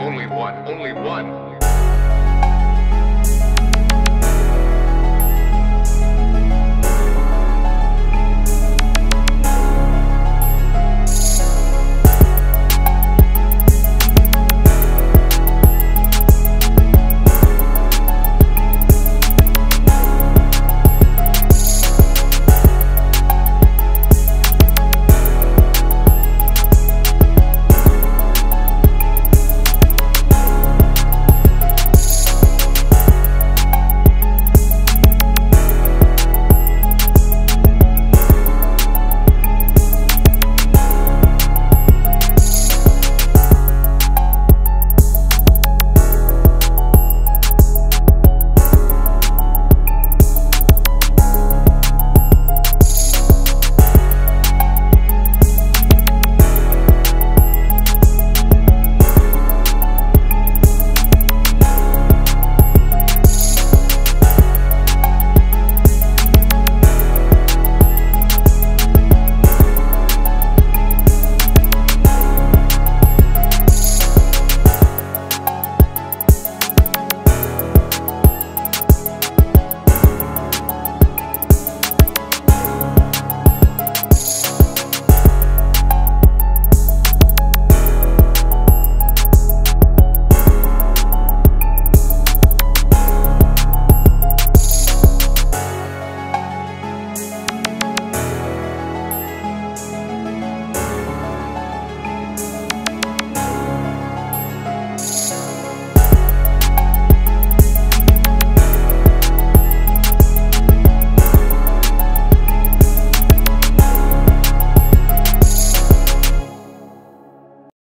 only one, only one.